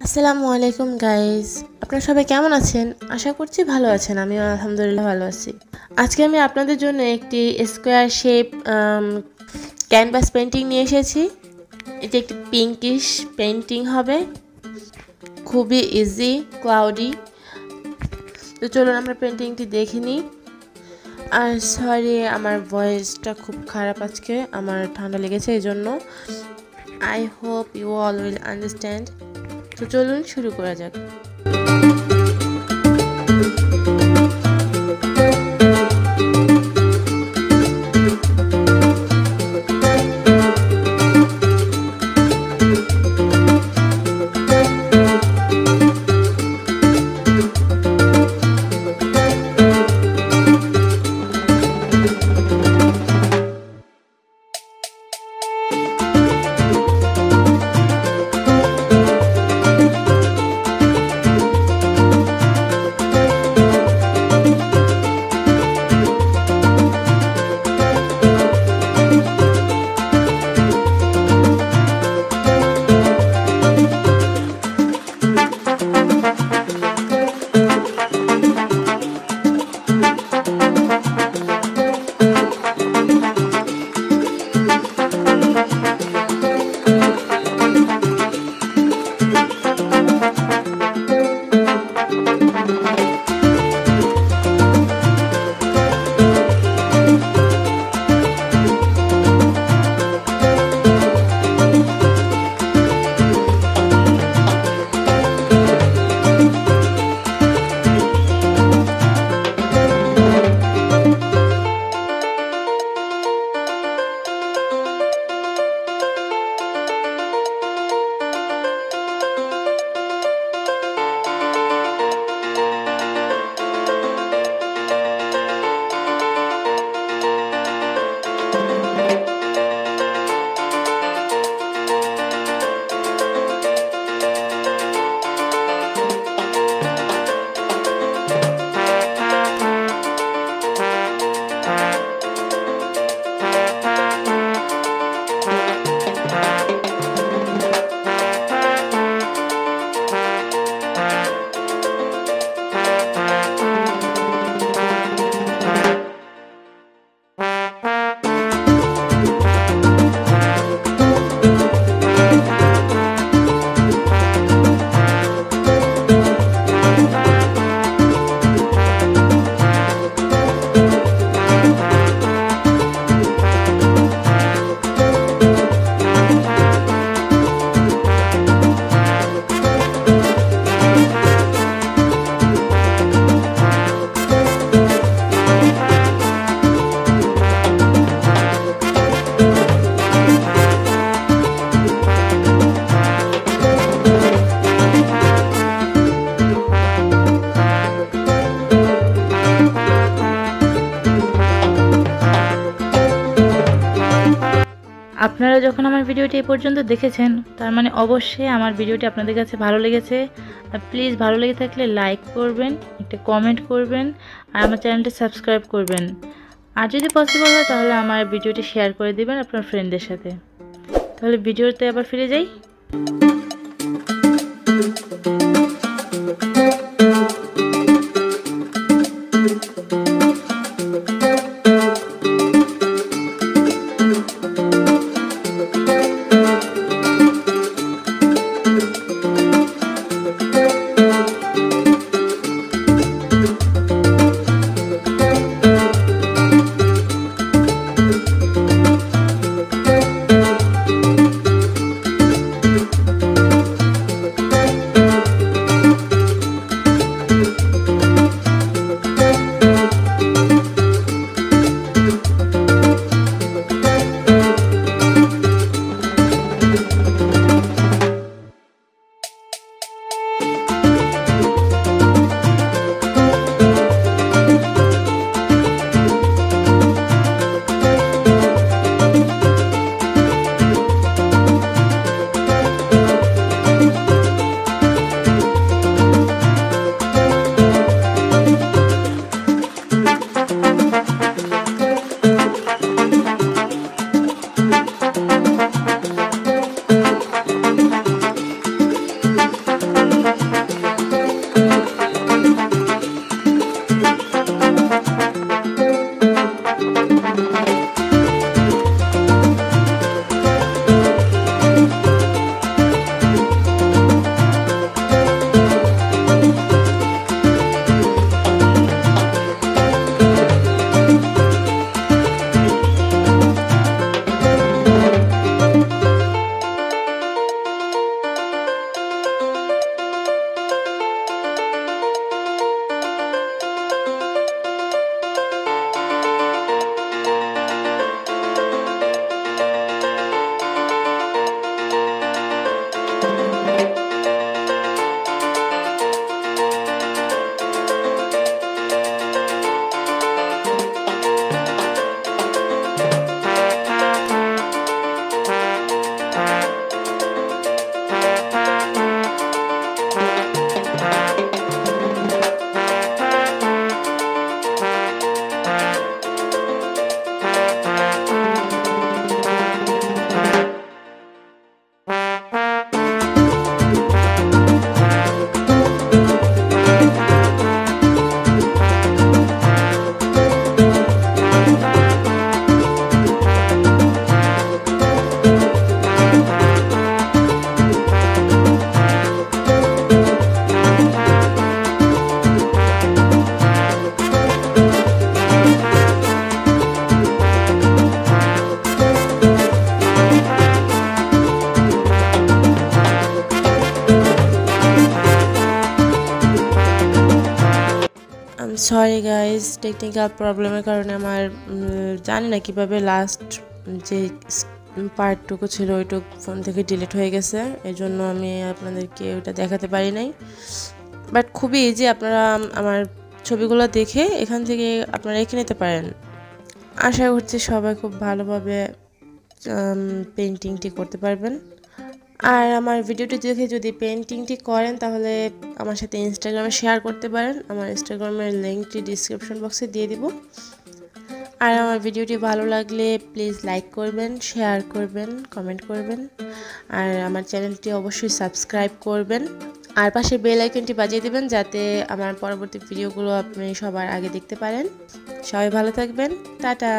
আসসালামু আলাইকুম গাইজ আপনারা সবাই কেমন আছেন? আশা করছি ভালো আছেন। আমিও আলহামদুলিল্লাহ ভালো আছি। আজকে আমি আপনাদের জন্য একটি স্কোয়ার শেপ ক্যানভাস পেন্টিং নিয়ে এসেছি। এটি একটি পিঙ্কিশ পেন্টিং হবে। খুবই ইজি ক্লাউডি তো চলুন আমরা পেন্টিংটি দেখে নিই। আর সরি আমার ভয়েসটা খুব খারাপ আজকে। আমার ঠান্ডা লেগেছে এই জন্য I hope you all will understand তো চলুন শুরু করা যাক। আপনারা যখন আমার ভিডিওটি এই পর্যন্ত দেখেছেন, তার মানে অবশ্যই আমার ভিডিওটি আপনাদের কাছে ভালো লেগেছে। আর প্লিজ ভালো লেগে থাকলে লাইক করবেন, একটা কমেন্ট করবেন, আর আমার চ্যানেলটি সাবস্ক্রাইব করবেন। আর যদি পসিবল হয় তাহলে আমার ভিডিওটি শেয়ার করে দিবেন আপনার ফ্রেন্ডদের সাথে। তাহলে ভিডিওতে আবার ফিরে যাই। সরি গাইজ টেকনিক্যাল প্রবলেমের কারণে আমার জানি না কীভাবে লাস্ট যে পার্টটুকু ছিল, ওইটুকু ফোন থেকে ডিলিট হয়ে গেছে। এই জন্য আমি আপনাদেরকে ওটা দেখাতে পারি নাই। বাট খুবই ইজি আপনারা আমার ছবিগুলো দেখে এখান থেকে আপনারা এঁকে নিতে পারেন। আশা করছি সবাই খুব ভালোভাবে পেন্টিংটি করতে পারবেন। আর আমার ভিডিওটি দেখে যদি পেন্টিংটি করেন, তাহলে আমার সাথে ইনস্টাগ্রামে শেয়ার করতে পারেন। আমার ইনস্টাগ্রামের লিঙ্কটি ডিসক্রিপশন বক্সে দিয়ে দিব। আর আমার ভিডিওটি ভালো লাগলে প্লিজ লাইক করবেন শেয়ার করবেন কমেন্ট করবেন। আর আমার চ্যানেলটি অবশ্যই সাবস্ক্রাইব করবেন। আর পাশে বেল আইকনটি বাজিয়ে দেবেন, যাতে আমার পরবর্তী ভিডিওগুলো আপনি সবার আগে দেখতে পারেন। সবাই ভালো থাকবেন। টাটা!